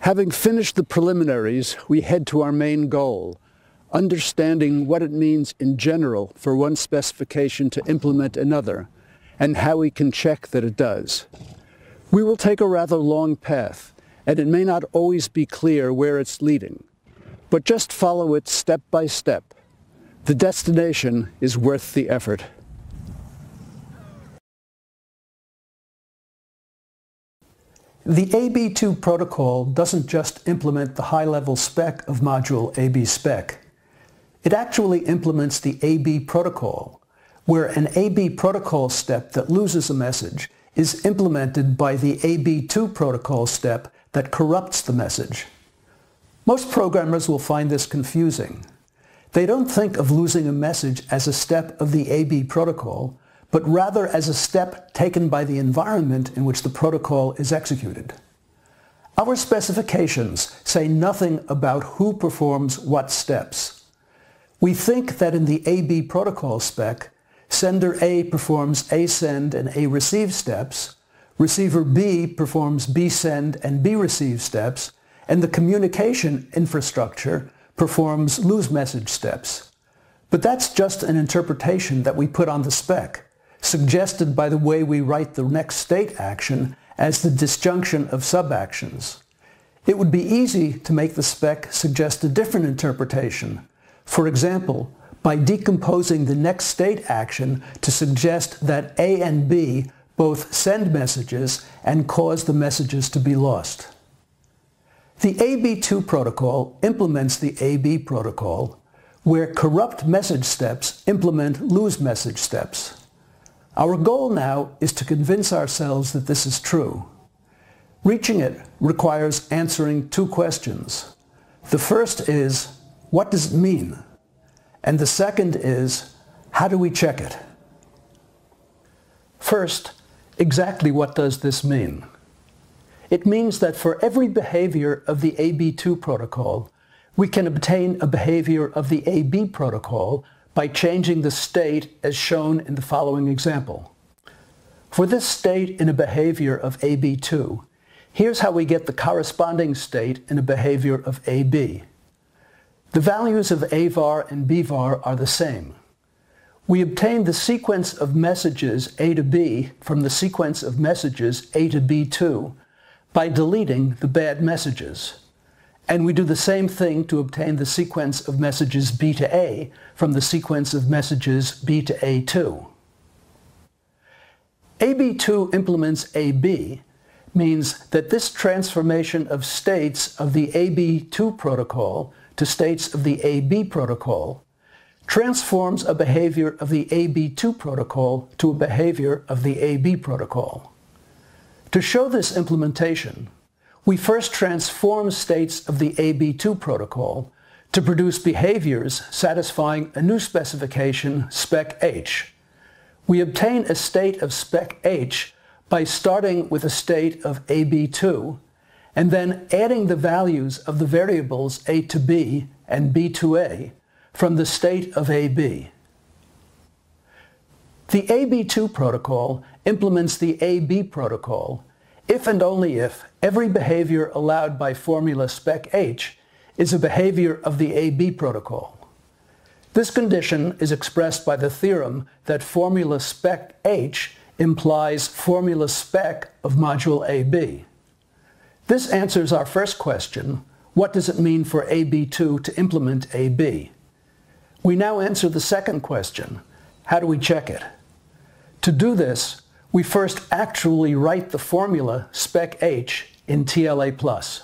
Having finished the preliminaries, we head to our main goal, understanding what it means in general for one specification to implement another, and how we can check that it does. We will take a rather long path, and it may not always be clear where it's leading, but just follow it step by step. The destination is worth the effort. The AB2 protocol doesn't just implement the high-level spec of module AB spec. It actually implements the AB protocol, where an AB protocol step that loses a message is implemented by the AB2 protocol step that corrupts the message. Most programmers will find this confusing. They don't think of losing a message as a step of the AB protocol, but rather as a step taken by the environment in which the protocol is executed. Our specifications say nothing about who performs what steps. We think that in the AB protocol spec, sender A performs A send and A receive steps, receiver B performs B send and B receive steps, and the communication infrastructure performs lose message steps. But that's just an interpretation that we put on the spec suggested by the way we write the next state action as the disjunction of subactions. It would be easy to make the spec suggest a different interpretation. For example, by decomposing the next state action to suggest that A and B both send messages and cause the messages to be lost. The AB2 protocol implements the AB protocol, where corrupt message steps implement lose message steps. Our goal now is to convince ourselves that this is true. Reaching it requires answering two questions. The first is, what does it mean? And the second is, how do we check it? First, exactly what does this mean? It means that for every behavior of the AB2 protocol, we can obtain a behavior of the AB protocol by changing the state as shown in the following example. For this state in a behavior of AB2, here's how we get the corresponding state in a behavior of AB. The values of AVAR and BVAR are the same. We obtain the sequence of messages A to B from the sequence of messages A to B2 by deleting the bad messages. And we do the same thing to obtain the sequence of messages B to A from the sequence of messages B to A2. AB2 implements AB means that this transformation of states of the AB2 protocol to states of the AB protocol transforms a behavior of the AB2 protocol to a behavior of the AB protocol. To show this implementation, we first transform states of the AB2 protocol to produce behaviors satisfying a new specification, spec H. We obtain a state of spec H by starting with a state of AB2 and then adding the values of the variables A to B and B to A from the state of AB. The AB2 protocol implements the AB protocol if and only if every behavior allowed by formula spec H is a behavior of the AB protocol. This condition is expressed by the theorem that formula spec H implies formula spec of module AB. This answers our first question, what does it mean for AB2 to implement AB? We now answer the second question, how do we check it? To do this, we first actually write the formula spec H in TLA+.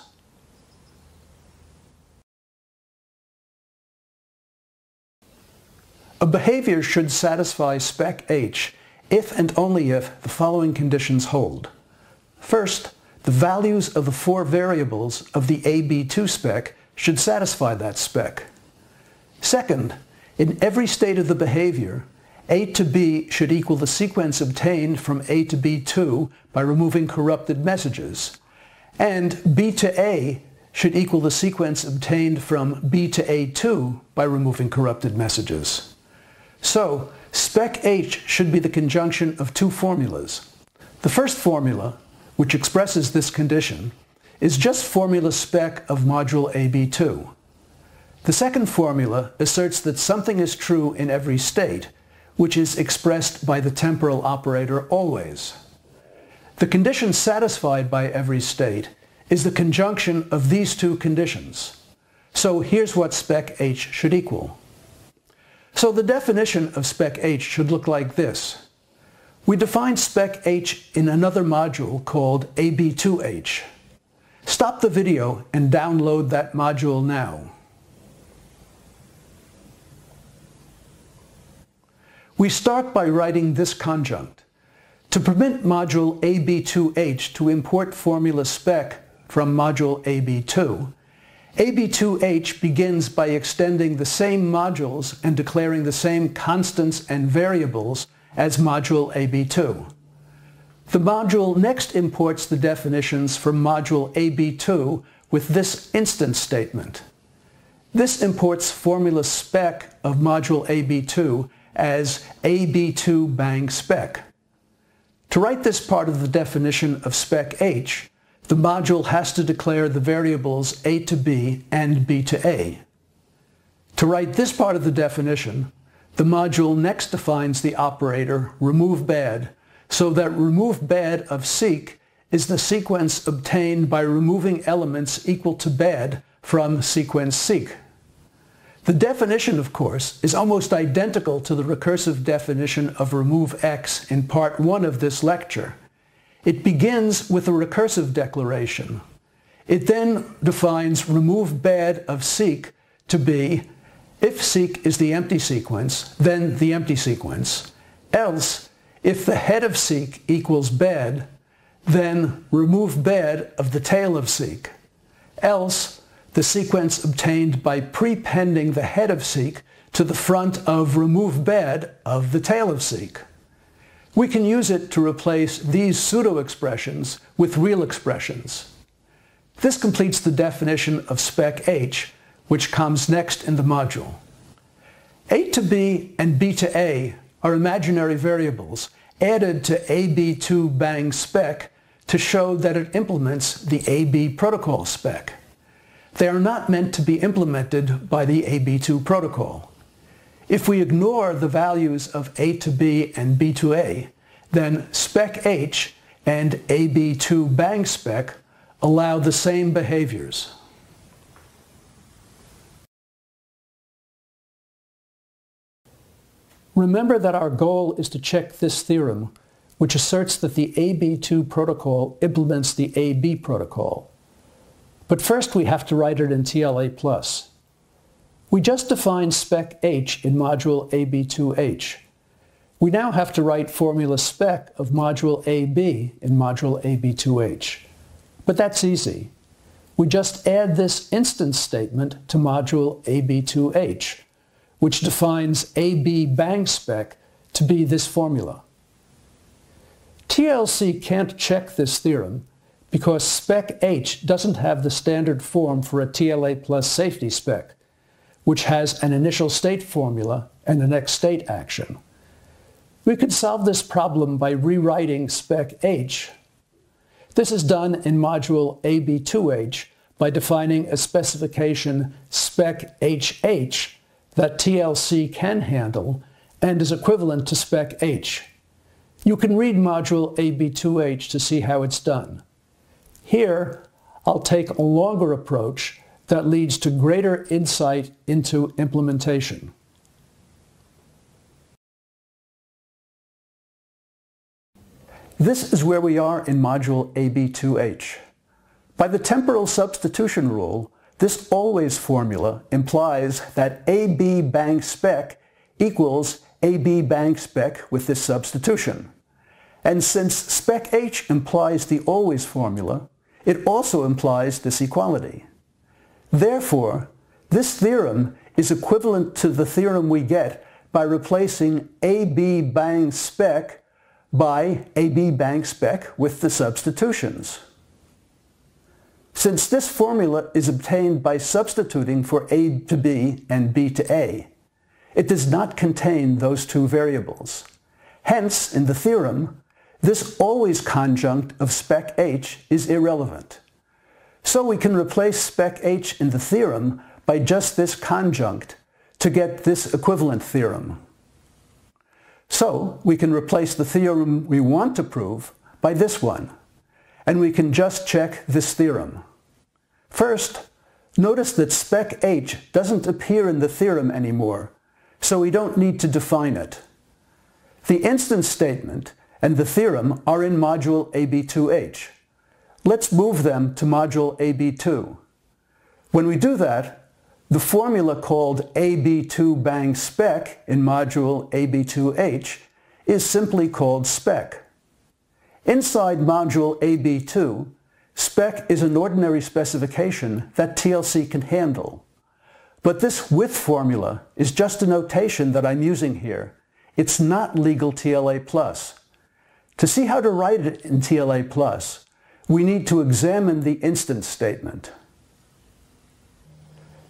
A behavior should satisfy spec H if and only if the following conditions hold. First, the values of the four variables of the AB2 spec should satisfy that spec. Second, in every state of the behavior, a to B should equal the sequence obtained from A to B2 by removing corrupted messages. And B to A should equal the sequence obtained from B to A2 by removing corrupted messages. So, spec H should be the conjunction of two formulas. The first formula, which expresses this condition, is just formula spec of module AB2. The second formula asserts that something is true in every state, which is expressed by the temporal operator always. The condition satisfied by every state is the conjunction of these two conditions. So here's what spec H should equal. So the definition of spec H should look like this. We define spec H in another module called AB2H. Stop the video and download that module now. We start by writing this conjunct. To permit module AB2H to import formula spec from module AB2, AB2H begins by extending the same modules and declaring the same constants and variables as module AB2. The module next imports the definitions from module AB2 with this instance statement. This imports formula spec of module AB2 as AB2 bang spec. To write this part of the definition of spec H, the module has to declare the variables a to b and b to a. To write this part of the definition, the module next defines the operator remove bad so that remove bad of seek is the sequence obtained by removing elements equal to bad from sequence seek. The definition, of course, is almost identical to the recursive definition of remove x in part one of this lecture. It begins with a recursive declaration. It then defines remove bad of seek to be if seek is the empty sequence, then the empty sequence. Else, if the head of seek equals bad, then remove bad of the tail of seek. Else, the sequence obtained by prepending the head of seek to the front of remove bad of the tail of seek. We can use it to replace these pseudo-expressions with real expressions. This completes the definition of spec H, which comes next in the module. A to B and B to A are imaginary variables added to AB2 bang spec to show that it implements the AB protocol spec. They are not meant to be implemented by the AB2 protocol. If we ignore the values of A to B and B to A, then spec H and AB2 bang spec allow the same behaviors. Remember that our goal is to check this theorem, which asserts that the AB2 protocol implements the AB protocol. But first we have to write it in TLA+. We just defined spec H in module AB2H. We now have to write formula spec of module AB in module AB2H. But that's easy. We just add this instance statement to module AB2H, which defines AB bang spec to be this formula. TLC can't check this theorem because spec H doesn't have the standard form for a TLA plus safety spec, which has an initial state formula and a next state action. We could solve this problem by rewriting spec H. This is done in module AB2H by defining a specification spec HH that TLC can handle and is equivalent to spec H. You can read module AB2H to see how it's done. Here, I'll take a longer approach that leads to greater insight into implementation. This is where we are in module AB2H. By the temporal substitution rule, this always formula implies that AB bang spec equals AB bang spec with this substitution. And since spec H implies the always formula, it also implies this equality. Therefore, this theorem is equivalent to the theorem we get by replacing AB bang spec by AB bang spec with the substitutions. Since this formula is obtained by substituting for A to B and B to A, it does not contain those two variables. Hence, in the theorem, this always conjunct of spec H is irrelevant. So we can replace spec H in the theorem by just this conjunct to get this equivalent theorem. So we can replace the theorem we want to prove by this one, and we can just check this theorem. First, notice that spec H doesn't appear in the theorem anymore, so we don't need to define it. The instance statement and the theorem are in module AB2H. Let's move them to module AB2. When we do that, the formula called AB2 bang spec in module AB2H is simply called spec. Inside module AB2, spec is an ordinary specification that TLC can handle. But this with formula is just a notation that I'm using here. It's not legal TLA+. To see how to write it in TLA+, plus, we need to examine the instance statement.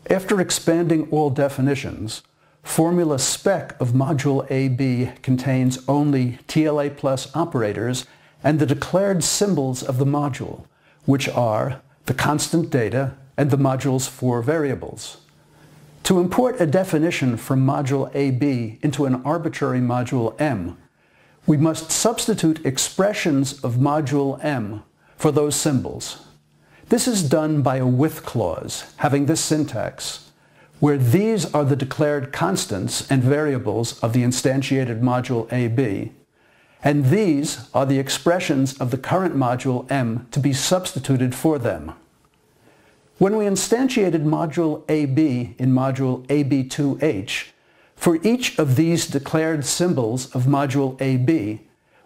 After expanding all definitions, formula spec of module AB contains only TLA plus operators and the declared symbols of the module, which are the constant data and the module's four variables. To import a definition from module AB into an arbitrary module M, we must substitute expressions of module M for those symbols. This is done by a with clause, having this syntax, where these are the declared constants and variables of the instantiated module AB, and these are the expressions of the current module M to be substituted for them. When we instantiated module AB in module AB2H, for each of these declared symbols of module AB,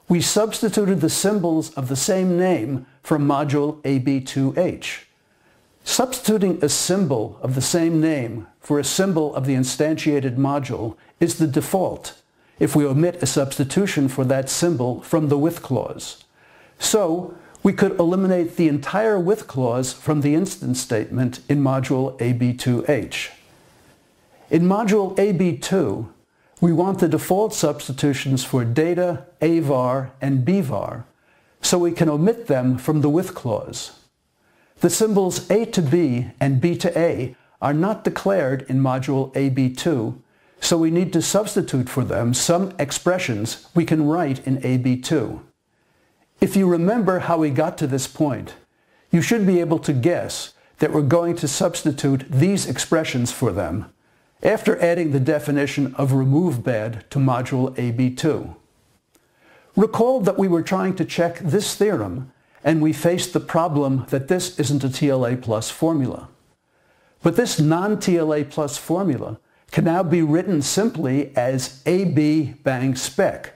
we substituted the symbols of the same name from module AB2H. Substituting a symbol of the same name for a symbol of the instantiated module is the default if we omit a substitution for that symbol from the with clause. So we could eliminate the entire with clause from the instance statement in module AB2H. In module AB2, we want the default substitutions for data, avar, and bvar, so we can omit them from the with clause. The symbols a to b and b to a are not declared in module AB2, so we need to substitute for them some expressions we can write in AB2. If you remember how we got to this point, you should be able to guess that we're going to substitute these expressions for them after adding the definition of remove bad to module AB2. Recall that we were trying to check this theorem and we faced the problem that this isn't a TLA plus formula. But this non-TLA plus formula can now be written simply as AB bang spec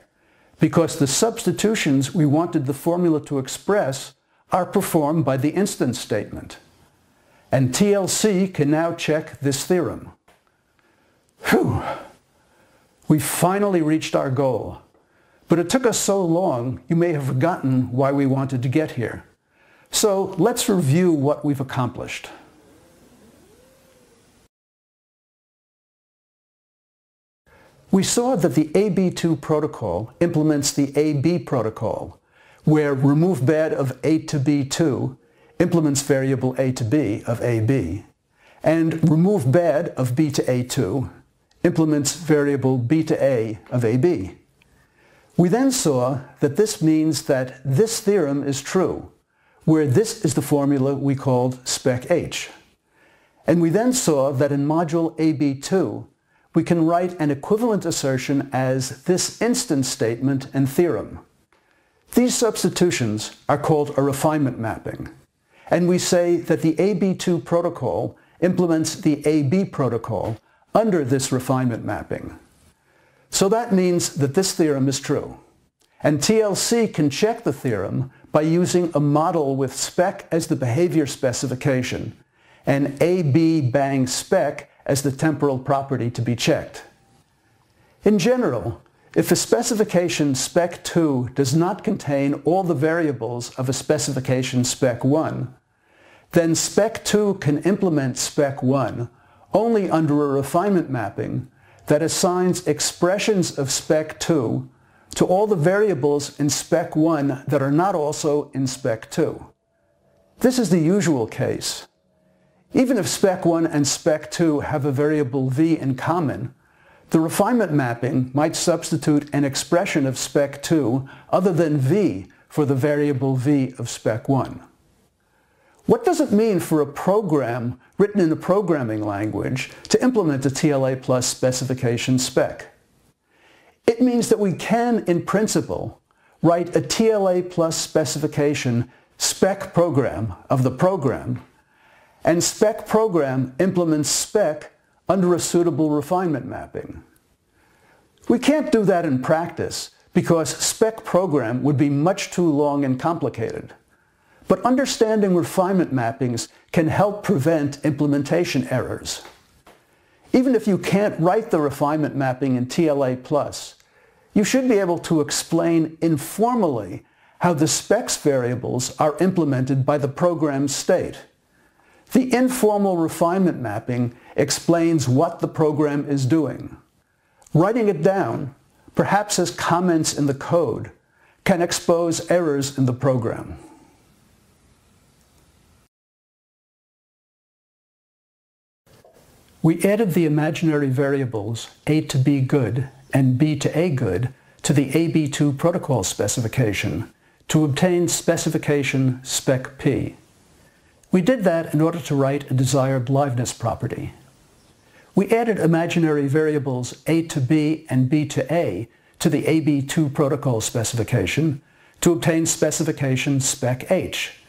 because the substitutions we wanted the formula to express are performed by the instance statement. And TLC can now check this theorem. We finally reached our goal. But it took us so long, you may have forgotten why we wanted to get here. So let's review what we've accomplished. We saw that the AB2 protocol implements the AB protocol, where remove bad of A to B2 implements variable A to B of AB, and remove bad of B to A2 implements variable b to a of ab. We then saw that this means that this theorem is true, where this is the formula we called spec h. And we then saw that in module AB2, we can write an equivalent assertion as this instance statement and theorem. These substitutions are called a refinement mapping. And we say that the AB2 protocol implements the AB protocol under this refinement mapping. So that means that this theorem is true. And TLC can check the theorem by using a model with spec as the behavior specification and AB bang spec as the temporal property to be checked. In general, if a specification spec 2 does not contain all the variables of a specification spec 1, then spec 2 can implement spec 1 only under a refinement mapping that assigns expressions of spec 2 to all the variables in spec 1 that are not also in spec 2. This is the usual case. Even if spec 1 and spec 2 have a variable v in common, the refinement mapping might substitute an expression of spec 2 other than v for the variable v of spec 1. What does it mean for a program written in a programming language to implement a TLA plus specification spec? It means that we can, in principle, write a TLA plus specification spec program of the program, and spec program implements spec under a suitable refinement mapping. We can't do that in practice because spec program would be much too long and complicated. But understanding refinement mappings can help prevent implementation errors. Even if you can't write the refinement mapping in TLA+, you should be able to explain informally how the specs variables are implemented by the program state. The informal refinement mapping explains what the program is doing. Writing it down, perhaps as comments in the code, can expose errors in the program. We added the imaginary variables a to b good and b to a good to the AB2 protocol specification to obtain specification spec p. We did that in order to write a desired liveness property. We added imaginary variables a to b and b to a to the AB2 protocol specification to obtain specification spec h.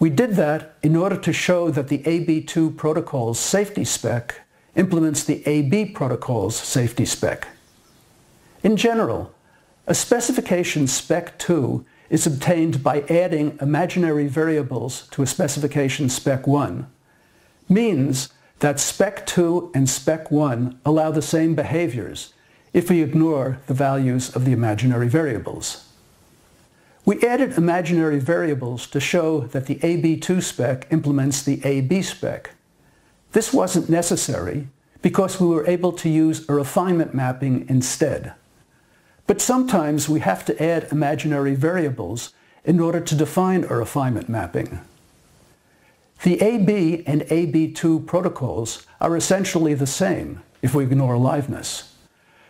We did that in order to show that the AB2 protocol's safety spec implements the AB protocol's safety spec. In general, a specification spec 2 is obtained by adding imaginary variables to a specification spec 1, means that spec 2 and spec 1 allow the same behaviors if we ignore the values of the imaginary variables. We added imaginary variables to show that the AB2 spec implements the AB spec. This wasn't necessary because we were able to use a refinement mapping instead. But sometimes we have to add imaginary variables in order to define a refinement mapping. The AB and AB2 protocols are essentially the same if we ignore liveness.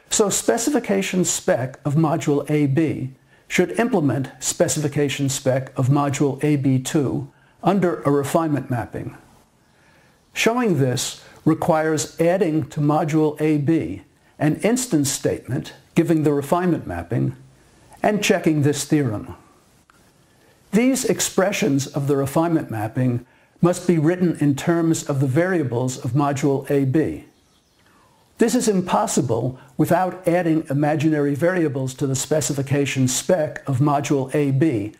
So specification spec of module AB should implement specification spec of module AB2 under a refinement mapping. Showing this requires adding to module AB an instance statement giving the refinement mapping and checking this theorem. These expressions of the refinement mapping must be written in terms of the variables of module AB. This is impossible without adding imaginary variables to the specification spec of module AB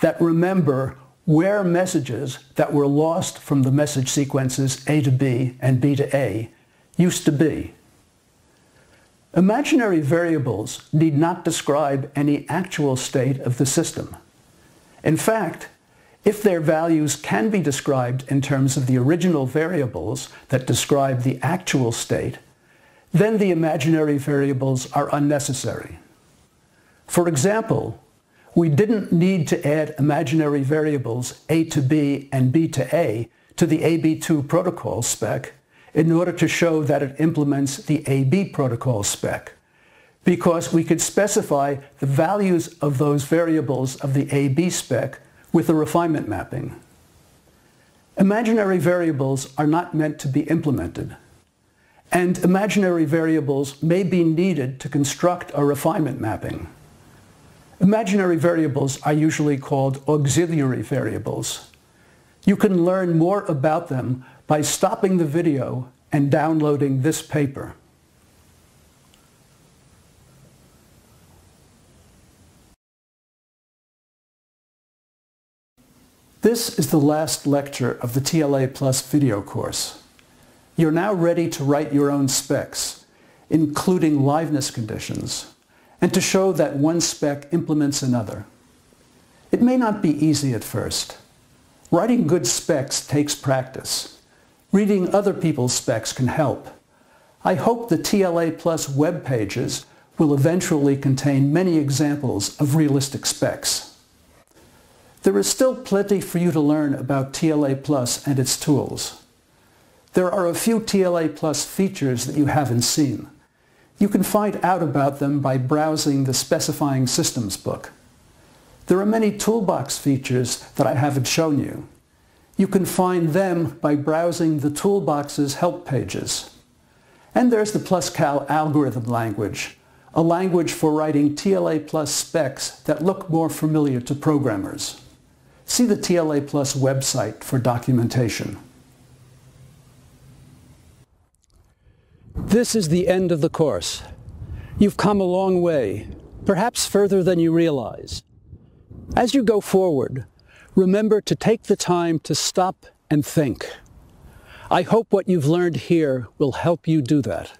that remember where messages that were lost from the message sequences A to B and B to A used to be. Imaginary variables need not describe any actual state of the system. In fact, if their values can be described in terms of the original variables that describe the actual state, then the imaginary variables are unnecessary. For example, we didn't need to add imaginary variables A to B and B to A to the AB2 protocol spec in order to show that it implements the AB protocol spec because we could specify the values of those variables of the AB spec with a refinement mapping. Imaginary variables are not meant to be implemented and imaginary variables may be needed to construct a refinement mapping. Imaginary variables are usually called auxiliary variables. You can learn more about them by stopping the video and downloading this paper. This is the last lecture of the TLA Plus video course. You're now ready to write your own specs, including liveness conditions, and to show that one spec implements another. It may not be easy at first. Writing good specs takes practice. Reading other people's specs can help. I hope the TLA Plus web pages will eventually contain many examples of realistic specs. There is still plenty for you to learn about TLA Plus and its tools. There are a few TLA Plus features that you haven't seen. You can find out about them by browsing the Specifying Systems book. There are many toolbox features that I haven't shown you. You can find them by browsing the toolbox's help pages. And there's the PlusCal algorithm language, a language for writing TLA Plus specs that look more familiar to programmers. See the TLA Plus website for documentation. This is the end of the course. You've come a long way, perhaps further than you realize. As you go forward, remember to take the time to stop and think. I hope what you've learned here will help you do that.